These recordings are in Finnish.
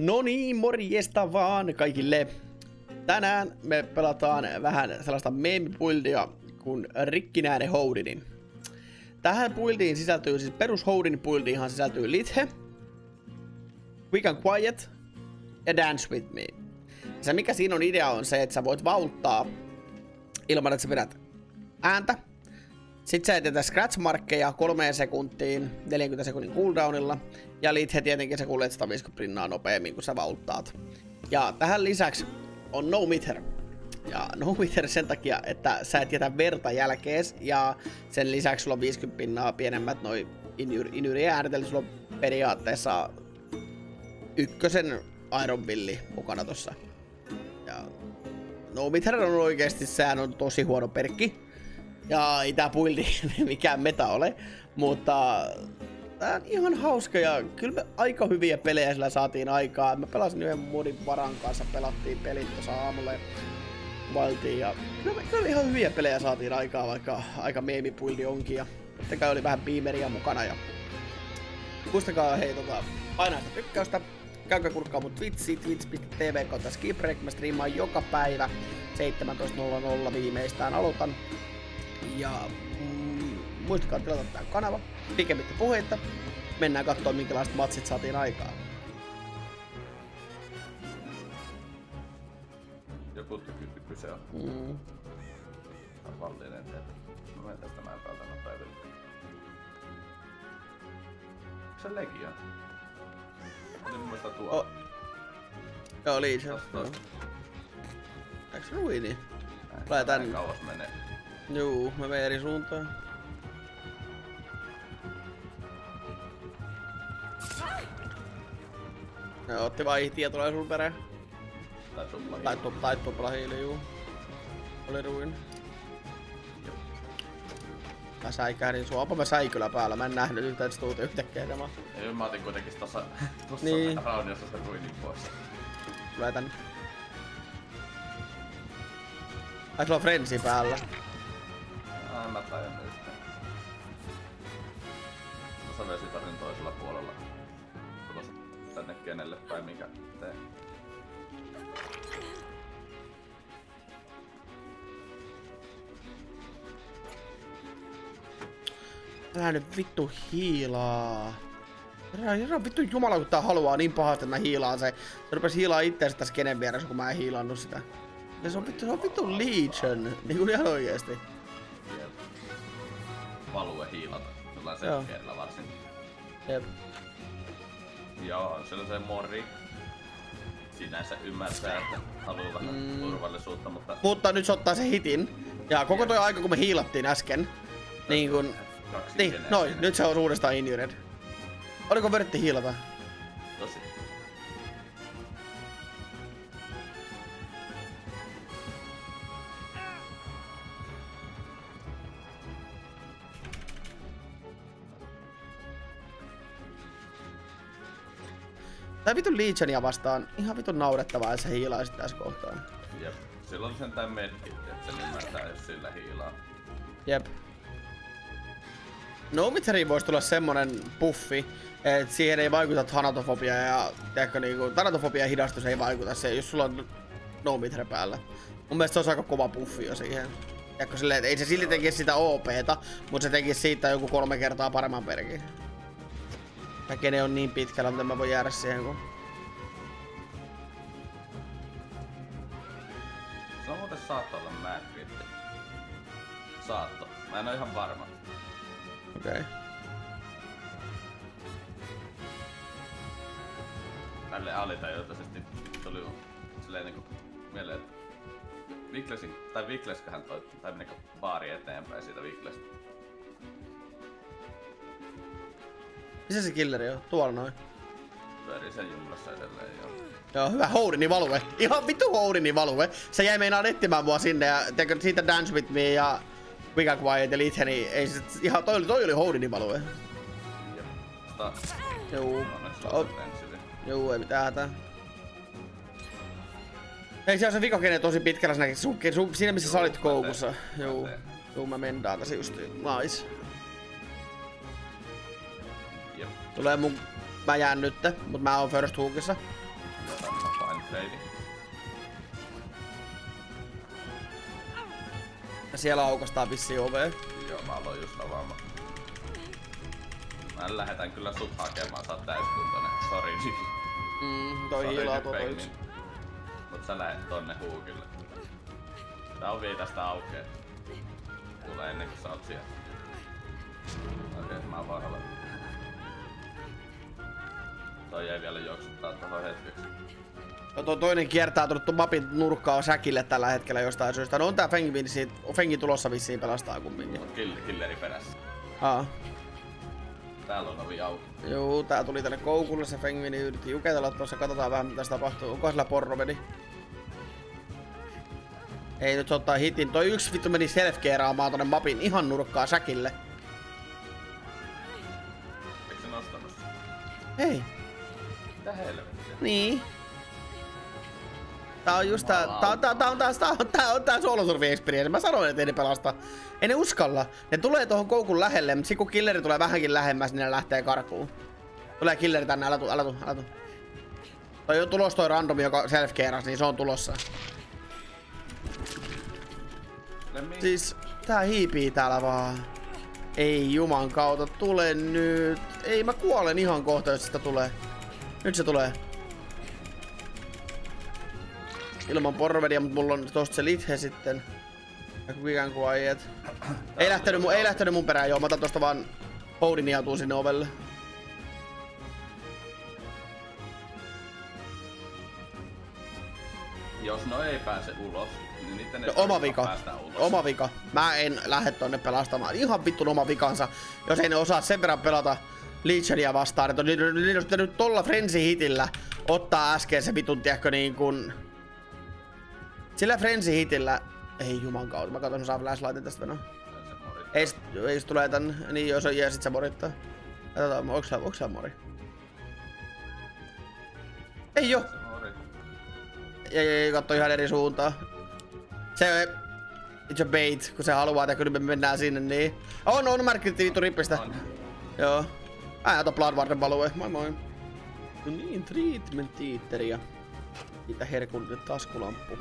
No niin, morjesta vaan kaikille. Tänään me pelataan vähän sellaista meme-buildia kuin rikkinäinen Houdini. Tähän buildiin sisältyy, siis perus Houdini buildiinhan sisältyy Lithe, Quick and Quiet ja Dance With Me. Se mikä siinä on idea on se, että sä voit vauttaa ilman, että sä pidät ääntä. Sitten sä etetään scratch-markkeja kolmeen sekuntiin 40 sekunnin cooldownilla. Ja Lithe tietenkin se kuljet 150 prinnaa nopeammin, kun sä vaultaat. Ja tähän lisäksi on no mitter. Ja no mitter sen takia, että sä et jätä verta jälkees. Ja sen lisäksi sulla on 50 pinnaa pienemmät noin inyri äänet, eli sulla on periaatteessa ykkösen Iron Billi mukana tossa. Ja no mitter on oikeesti, sehän on tosi huono perkki. Ja ei tää puildi mikään meta ole, mutta tää on ihan hauska ja kyllä me aika hyviä pelejä sillä saatiin aikaa. Mä pelasin yhden modin varan kanssa, pelattiin pelit tuossa aamulla valtiin ja kyllä, me, kyllä ihan hyviä pelejä saatiin aikaa, vaikka aika meemipuildi onkin ja totta oli vähän beameria mukana ja muistakaa hei tota, painaa sitä tykkäystä, käykää kurkkaa mun Twitchi, twitch.tv kautta skiprek, mä striimaan joka päivä 17.00 viimeistään aloitan ja mm, muistakaa tilata tämä kanava. Pikemmittä puheitta. Mennään katsomaan minkälaiset matsit saatiin aikaan. Joku kyse on. Mm. Vallinen teet. Mä menen tästä päältä nopeasti. Onko se Legion? Oli mun mielestä tuo. Oh. Joo, Legion. Eikö se Ruini? Tänne. Kauas menee. Juu, mä menen eri suuntaan. Ne otti vaan ihtiä tulee sun perään. Tai tupla Tai, tu, tai juu. Oli ruin. Mä säikähdin sua. Onpa mä säikyllä päällä. Mä en nähnyt yhtään stuutia yhtäkkiä tämä. Ei, mä otin kuitenkin tossa, tossa niin. rauniossa sen ruinin pois. Tulee tänne. Ai sulla on frensi päällä en mä tajunnut yhtään. Tuossa vesitarin toisella puolella. Tulossa tänne kenelle päin mikä tee. Älä nyt vittu hiilaa. Herra, herra vittu jumala, kun tää haluaa niin pahasti, että mä hiilaan se. Se rupes hiilaa itseänsä tässä kenen vieressä, kun mä en hiilannut sitä. Ja se on vittu, se on vittu Legion. Niinku ihan oikeesti value hiilata. Jollain selkeällä varsinkin. Jep. Joo, se on se mori. Sinänsä ymmärtää, että haluaa vähän mm. turvallisuutta, mutta... Mutta nyt se ottaa se hitin. Ja koko tuo aika, kun me hiilattiin äsken, niin kun... Niin, noin, nyt se on uudestaan injured. Oliko vertti hiilata? Tää vitun Legionia vastaan ihan vitun naurettavaa, jos se hiilaisit tässä kohtaa. Jep. Silloin sen tää medkit, että sen ymmärtää, jos sillä hiilaa. Jep. No Mitseriin voisi tulla semmonen buffi, että siihen ei vaikuta thanatofobia ja tiedätkö, niinku, thanatofobia ja hidastus ei vaikuta se, jos sulla on no mitre päällä. Mun mielestä se on aika kova buffi jo siihen. Tiedätkö, silleen, että ei se silti tekisi sitä OPta, mutta se tekisi siitä joku kolme kertaa paremman perkin. Ja kene on niin pitkällä, mutta mä voin jäädä siihen kun... Se on muuten saatto olla mad critti. Saatto. Mä en oo ihan varma. Okei. Okay. Tälle alitajuutaisesti tuli silleen niinku mieleen, että Viklesin, tai Vikleskähän toi, tai menikö baari eteenpäin siitä Viklestä. Missä se killeri on? Tuolla noin. Pyörii sen jumlassa edelleen, joo. Joo, hyvä Houdini value. Ihan vittu Houdini value. Se jäi meinaan etsimään mua sinne ja teikö siitä Dance With Me ja and Quiet ja Lithe, niin ei se ihan, toi oli, toi oli Houdini value. Jep. Joo. Oh. Joo, ei mitään hätää. Ei se on se vikokene tosi pitkällä sinä, sun, sun, siinä missä sä olit koukussa. Joo. Joo, mä mennään tässä just. Nice. Tulee mun... Mä jään nyt, mut mä oon first hookissa. Siellä aukastaa vissiin ovea. Joo, mä aloin just avaamaan. Mä lähetän kyllä sut hakemaan, sä oot täyskuntoinen. Sori. Mm, toi nyt, tuota yksi. Mut sä lähet tonne huukille. Tää ovi tästä aukeaa. Tulee ennen kuin sä oot siellä. Okei, mä vaan aloin. Toi ei vielä juoksuttaa tohon hetkeksi. No toi toinen kiertää tuonne mapin nurkkaa säkille tällä hetkellä jostain syystä. No on tää Fengi, vissiin- Fengi tulossa vissiin pelastaa kumminkin. Mut kill, killeri perässä. Aa. Täällä on ovi auki. Juu, tää tuli tänne koukulle se Fengmini yritti juketella tuossa, katsotaan vähän mitä tapahtuu. Onko sillä porro meni? Ei nyt ottaa hitin. Toi yksi vittu meni selfkeeraamaan tonne mapin ihan nurkkaa säkille. Eikö se nostanut? Ei. Mitä helvettiä? Niin. Tää on just tää, tää, on- tää, tää on taas, tää on, tää on tää solo surfi experience. Mä sanoin, että ei ne pelasta. Ei ne uskalla. Ne tulee tuohon koukun lähelle, mutta sit kun killeri tulee vähänkin lähemmäs, niin ne lähtee karkuun. Tulee killeri tänne, älä tuu, älä tuu, älä tuu. Toi on tulos toi randomi, joka self niin se on tulossa. Lemmi. Siis tää hiipii täällä vaan. Ei juman kautta, tule nyt. Ei mä kuolen ihan kohta, jos sitä tulee. Nyt se tulee. Ilman porvedia, mutta mulla on tosta se lithe sitten. Ja Quick Quiet. Ei lähtenyt, mun, ei lähtenyt mun perään joo, mä otan tosta vaan Houdin ja sinne ovelle. Jos no ei pääse ulos, niin No, oma vika. Oma vika. Mä en lähde tonne pelastamaan. Ihan vittun oma vikansa. Jos ei ne osaa sen verran pelata Legiania vastaan. Että niiden niiden olisi pitänyt tolla Frenzy hitillä ottaa äsken se vitun, tiedätkö, niin kun... Sillä Frenzy hitillä... Ei juman kautta. Mä katson, mä saan flashlightin tästä. Se morittaa. Ei, sit- ei sit tulee tän... Niin, jos on jää, sit se morittaa. Katsotaan, onks sä, onks sä mori? Ei oo. Se. Ei, ei, katso ihan eri suuntaan. Se It's a bait, kun se haluaa, että kyllä me mennään sinne, niin... On, on merkitti vittu rippistä. Joo. Ää, ota Bloodwarden value. Moi moi. No niin, treatment eateria. Mitä herkullinen taskulamppu.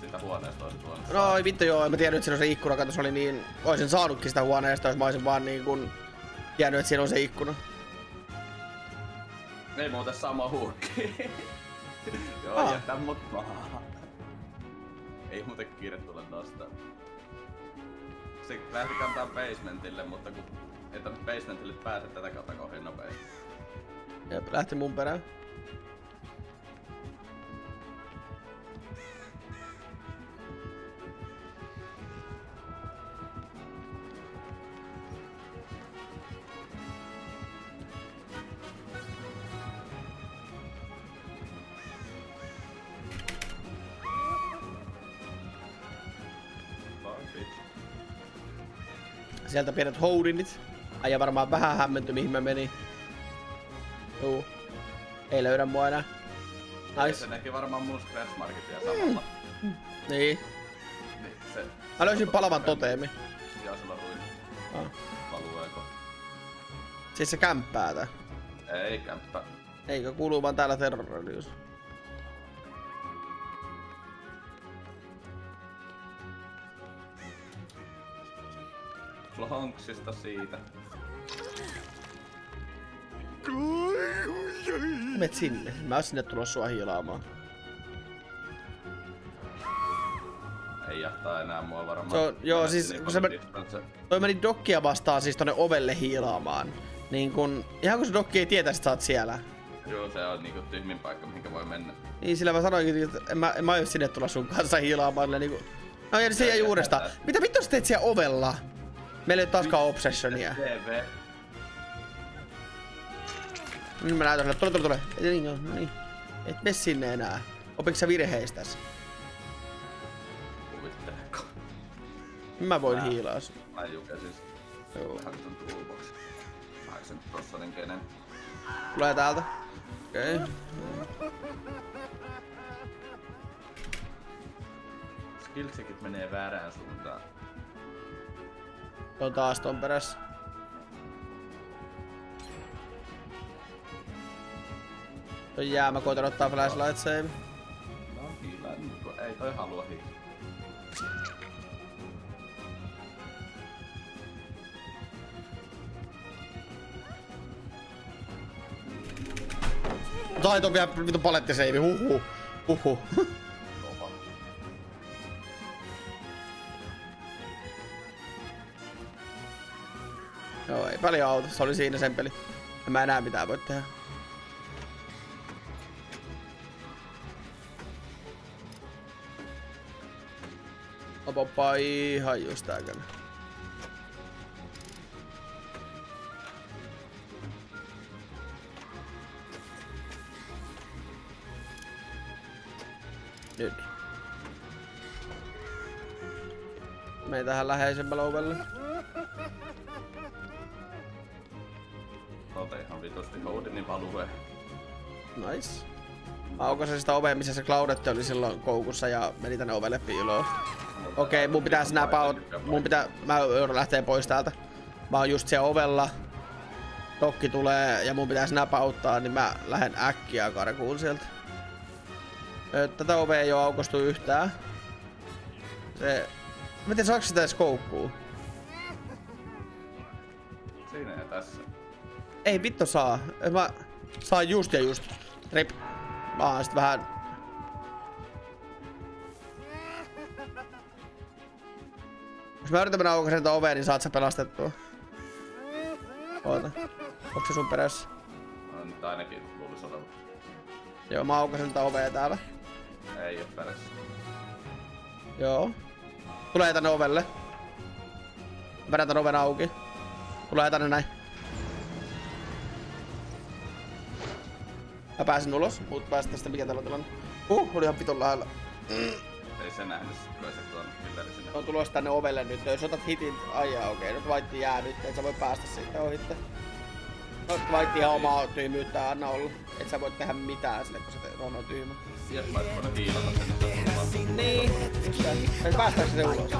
Sitä huoneesta olisi tuonut. No ei vittu joo, mä tiedä, että siinä on se ikkuna, kato se oli niin... Oisin saanutkin sitä huoneesta, jos mä olisin vaan niin kun... Tiennyt, että siinä on se ikkuna. Ei muuten sama huukki. Joo, Ah. jätä mut maahan. Ei muuten kiire tule tosta. Se lähti kantaa basementille, mutta kun tänne basementille pääse tätä kautta kauhean nopeasti. Jep, lähti mun perään. Sieltä pienet houdinit. Äijä varmaan vähän hämmentyi mihin mä menin. Juu. Ei löydä mua enää. Nice. Se näki varmaan mun scratch marketia samalla. Niin. Niin, se, Mä löysin palavan toteemi. Joo, sulla ruin. Ah. Valueeko? Siis se kämppää tää. Ei kämppä. Eikö kuulu vaan täällä terrorius? Flonksista siitä. Met sinne. Mä oon sinne tulossa sua hiilaamaan. Ei jahtaa enää mua varmaan. Se on- joo, siis kun se paljon men- distance. Toi meni Dokkia vastaan siis tonne ovelle hiilaamaan. Niin kun, ihan kun se Dokki ei tietä, että sä oot siellä. Joo, se on niinku tyhmin paikka, mihinkä voi mennä. Niin sillä mä sanoinkin, että en mä, en mä aio sinne tulla sun kanssa hiilaamaan. Niinku... No ja se jäi juuresta. Mitä vittu sä teet siellä ovella? Meillä ei ole taaskaan obsessionia. TV. Nyt mä näytän sulle. Tule, tule, tule. Ei niin, no niin. Et mene sinne enää. Opitko sä virheistäs? Kuvitteleeko. Nyt Mä voin Mä- hiilaa sun. Mä jukesin Joo. vähän ton toolbox. Mä sen tossa niin kenen. Tulee täältä. Okei. Okay. Skillsekit menee väärään suuntaan. On taas ton perässä. Toi jää, mä koitan ottaa flashlight save. No ei toi halua hiilaa. Sait on vielä vitu palettiseivi, huhu. Huhu. Joo, ei paljon auta, se oli siinä sen peli. En mä enää mitään voi tehdä. Opoppa ihan just äkänä. Nyt. Mene tähän läheisemmälle ovelle. Mä aukasin sitä ovea, missä se Claudette oli silloin koukussa ja meni tänne ovelle piiloon. Okei, mun pitää snap out. Mun pitää, mä joudun lähteä pois täältä. Mä oon just siellä ovella. Tokki tulee ja mun pitää snap outtaa, niin mä lähden äkkiä karkuun sieltä. Tätä ovea ei oo aukastu yhtään. Se... Mä tiedän, saako sitä edes koukkuu? Siinä ja tässä. Ei vittu saa. Mä saan just ja just. Rip. Mä oon sit vähän... Jos mä yritän mennä aukaisen tätä ovea, niin saat sä pelastettua. Oota. Onks se sun perässä? No nyt ainakin luulisi olevan. Joo, mä aukasen tätä ovea täällä. Ei oo perässä. Joo. Tulee tänne ovelle. Mä vedän tän oven auki. Tulee tänne näin. Mä pääsin ulos, muut pääsit tästä mikä täällä on tilanne. Uh, oli ihan vitun lähellä. Ei se nähnyt kun se tuon pilleri sinne. On tulossa tänne ovelle nyt. Jos otat hitin, ai jaa, okei, nyt vaitti jää nyt, et sä voi päästä siitä ohitte. No, vaitti ihan omaa tyhmyyttä, anna olla. Et sä voi tehdä mitään sille, kun se on noin tyhmä. Sieltä mä et voinut hiilata sen, että se on. Niin. Ei päästääkö se ulos?